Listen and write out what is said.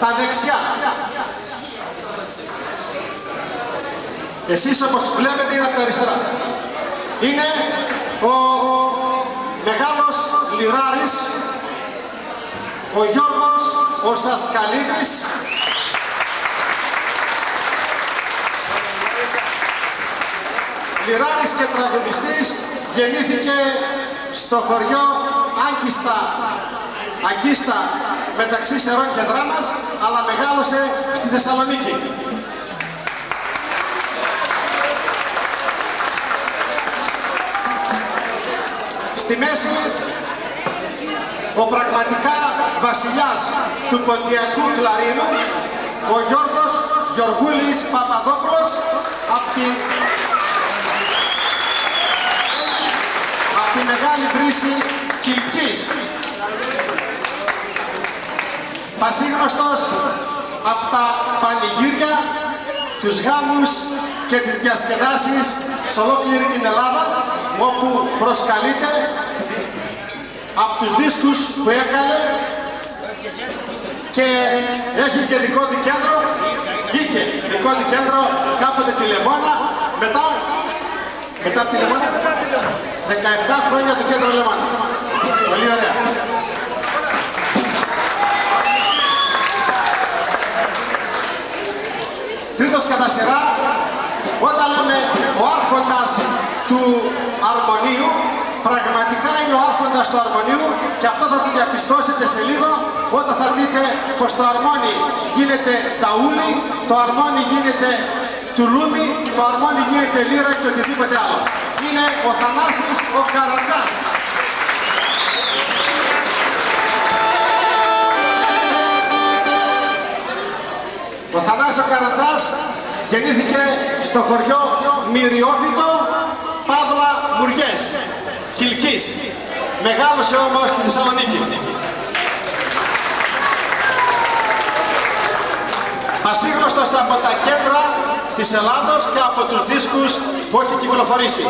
τα δεξιά. Εσείς όπως βλέπετε είναι από τα αριστερά. Είναι ο μεγάλος λιράρης, ο Γιώργος ο Σασκαλίδης, λιράρης και τραγουδιστής, γεννήθηκε στο χωριό Άγκιστα, Αγκίστα μεταξύ Σερών και Δράμας, αλλά μεγάλωσε στη Θεσσαλονίκη. Στη μέση, ο πραγματικά βασιλιάς του Ποντιακού Κλαρίνου, ο Γιώργος Γιωργούλης Παπαδόπουλος, από την, από τη Μεγάλη Βρύση Κιλκής. Πασίγνωστος από τα πανηγύρια, τους γάμους και τις διασκεδάσεις σε ολόκληρη την Ελλάδα, όπου προσκαλείται από τους δίσκους που έβγαλε και έχει και δικό του κέντρο, είχε δικό του κέντρο κάποτε τη Λεμόνα, μετά, μετά από τη Λεμόνα, 17 χρόνια το κέντρο Λεμόνα. Πολύ Τρίτος κατά σειρά, όταν λέμε ο άρχοντας του αρμονίου, πραγματικά είναι ο άρχοντας του αρμονίου και αυτό θα το διαπιστώσετε σε λίγο όταν θα δείτε πως το αρμόνι γίνεται ταούλι, το αρμόνι γίνεται τουλούμι, το αρμόνι γίνεται λύρα και οτιδήποτε άλλο. Είναι ο Θανάσης ο Καρατσάς. Ο Θανάσης ο Καρατσάς γεννήθηκε στο χωριό Μυριόφυτο, Παύλα Μουριές, Κιλκής. Μεγάλωσε όμως στη Θεσσαλονίκη. Πασίγνωστος από τα κέντρα της Ελλάδος και από τους δίσκους που έχει κυκλοφορήσει.